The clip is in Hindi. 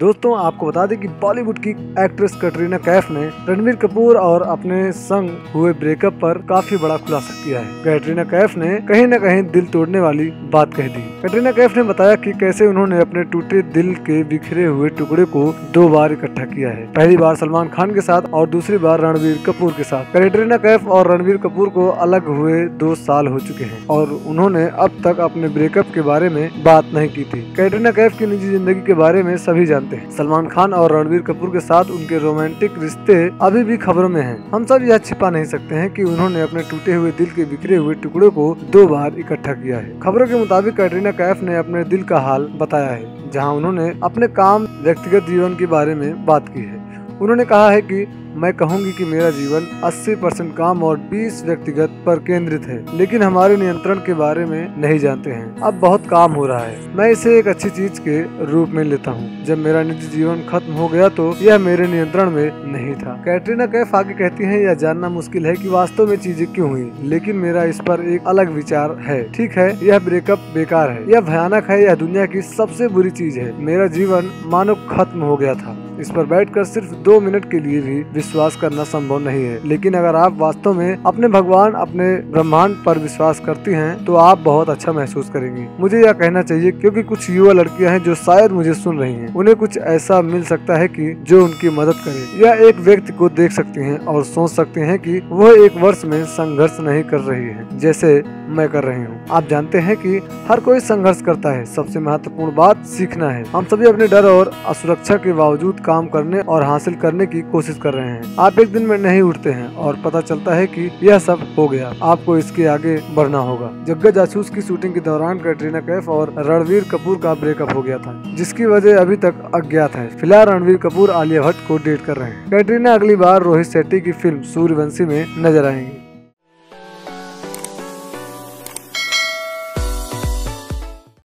दोस्तों, आपको बता दें कि बॉलीवुड की एक्ट्रेस कटरीना कैफ ने रणबीर कपूर और अपने संग हुए ब्रेकअप पर काफ़ी बड़ा खुलासा किया है। कैटरीना कैफ ने कहीं न कहीं दिल तोड़ने वाली बात कह दी। कटरीना कैफ ने बताया कि कैसे उन्होंने अपने टूटे दिल के बिखरे हुए टुकड़े को दो बार इकट्ठा किया है। पहली बार सलमान खान के साथ और दूसरी बार रणबीर कपूर के साथ। कैटरीना कैफ और रणबीर कपूर को अलग हुए दो साल हो चुके हैं और उन्होंने अब तक अपने ब्रेकअप के बारे में बात नहीं की थी। कैटरीना कैफ की निजी ज़िंदगी के बारे में सभी जानते हैं। सलमान खान और रणबीर कपूर के साथ उनके रोमांटिक रिश्ते अभी भी खबरों में हैं। हम सब यह छिपा नहीं सकते हैं कि उन्होंने अपने टूटे हुए दिल के बिखरे हुए टुकड़ों को दो बार इकट्ठा किया है। खबरों के मुताबिक कैटरीना कैफ ने अपने दिल का हाल बताया है, जहाँ उन्होंने अपने काम, व्यक्तिगत जीवन के बारे में बात की है। उन्होंने कहा है कि मैं कहूँगी कि मेरा जीवन 80 परसेंट काम और 20 व्यक्तिगत पर केंद्रित है, लेकिन हमारे नियंत्रण के बारे में नहीं जानते हैं। अब बहुत काम हो रहा है। मैं इसे एक अच्छी चीज़ के रूप में लेता हूँ। जब मेरा निजी जीवन खत्म हो गया तो यह मेरे नियंत्रण में नहीं था। कैटरीना कैफ आगे कहती है, यह जानना मुश्किल है की वास्तव में चीज़ें क्यूँ हुई, लेकिन मेरा इस पर एक अलग विचार है। ठीक है, यह ब्रेकअप बेकार है। यह भयानक है, यह दुनिया की सबसे बुरी चीज़ है। मेरा जीवन मानो खत्म हो गया था। इस पर बैठकर सिर्फ़ दो मिनट के लिए भी विश्वास करना संभव नहीं है। लेकिन अगर आप वास्तव में अपने भगवान, अपने ब्रह्मांड पर विश्वास करती हैं तो आप बहुत अच्छा महसूस करेंगी। मुझे यह कहना चाहिए, क्योंकि कुछ युवा लड़कियाँ हैं जो शायद मुझे सुन रही हैं। उन्हें कुछ ऐसा मिल सकता है कि जो उनकी मदद करे। या एक व्यक्ति को देख सकती हैं और सोच सकते हैं कि वह एक वर्ष में संघर्ष नहीं कर रही है। जैसे मैं कर रही हूँ। आप जानते हैं कि हर कोई संघर्ष करता है। सबसे महत्वपूर्ण बात सीखना है। हम सभी अपने डर और असुरक्षा के बावजूद काम करने और हासिल करने की कोशिश कर रहे हैं। आप एक दिन में नहीं उठते हैं और पता चलता है कि यह सब हो गया। आपको इसके आगे बढ़ना होगा। जग्गा जासूस की शूटिंग के दौरान कैटरीना कैफ और रणवीर कपूर का ब्रेकअप हो गया था, जिसकी वजह अभी तक अज्ञात है। फ़िलहाल रणवीर कपूर आलिया भट्ट को डेट कर रहे हैं। कैटरीना अगली बार रोहित शेट्टी की फ़िल्म सूर्यवंशी में नज़र आएँगी।